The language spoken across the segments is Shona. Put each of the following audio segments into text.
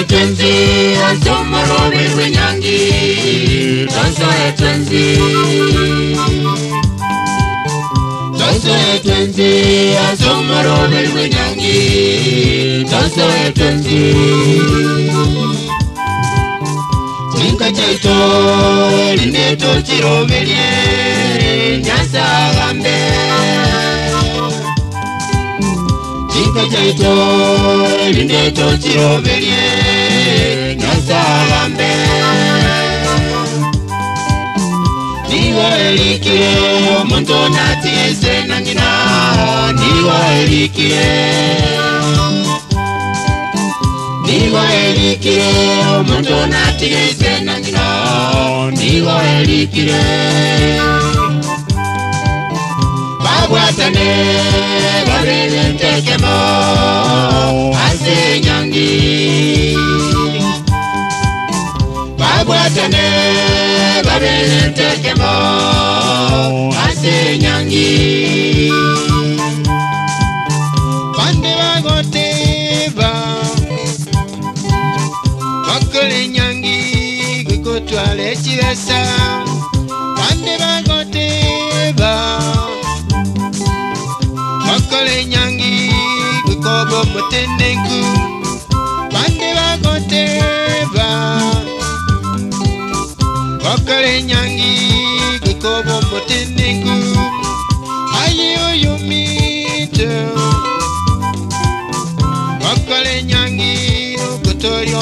etonzi anzomorobe rwenyangi tonzo etonzi tonzo etonzi anzomorobe rwenyangi tonzo etonzi tinka caito elineto cirobelie nyasa agambe tinka caito elineto cirobelie nyasabambe niwa elikie omuntu onatiese nangina niwa elikie niwa elikie omuntu onatiese nangina niwa elikire babwatane babere ntekemo ase nyangie kwatane babintekemo asinyangi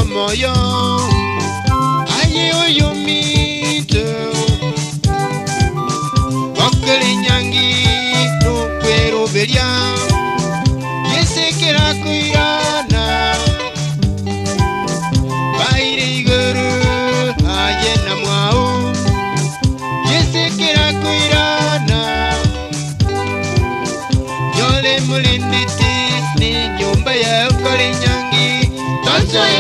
ọmọ yọ ayé oyo mi tó ọkẹrẹ nyangi ló pẹrọ bẹríà yẹsẹ kera kuirana, náà báyìí igoro ayé nàmú àwọ yẹsẹ kẹrẹ akọyà yọlẹ múlẹ nẹtẹ ní yà ọkọrẹ nyangi.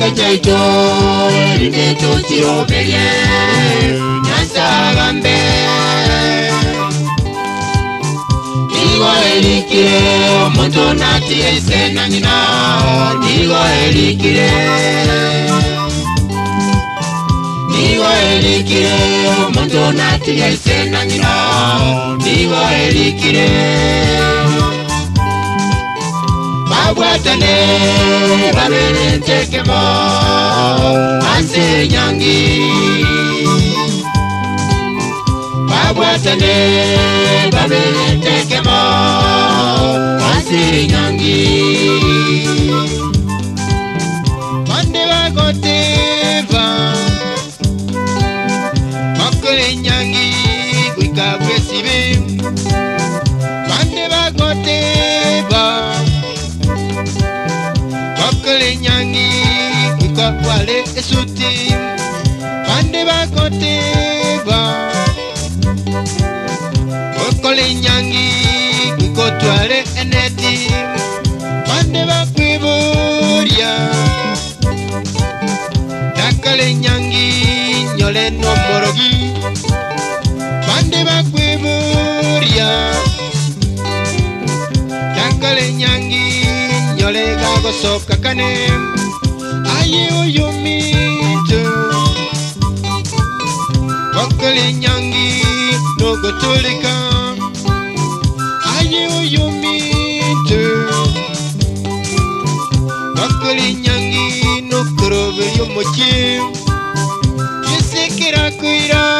ekika kyaito erineto kirooberye nyansabambe ndigo elikire omuntu onatiyese nanyina ndigo elikire ndigo elikire omuntu nanyina ndigo elikire abwatane babere ntekemo ase nyangi babwatane babere ntekemo ase nyangi bande bakoteva bakole nyangi kwika bwesibe bande bakoteva wale esuti Bande bakote ba Okole nyangi kikotwale eneti Bande bakwiburya Takale nyangi nyole nomborogi Bande bakwiburya Takale nyangi nyole gago sokakane Bande you, you me too. Wakali nyangi, no go to the car. I you, you me too. Wakali nyangi, no go to the car. You see, kira, kira.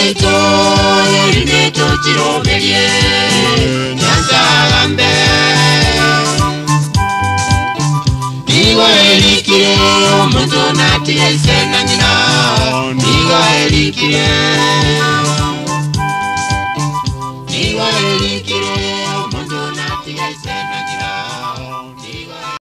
ineto ineto cirobelie nyansalambe niwa elikire omunzu natie isenanyina niwa elikire niwa elikire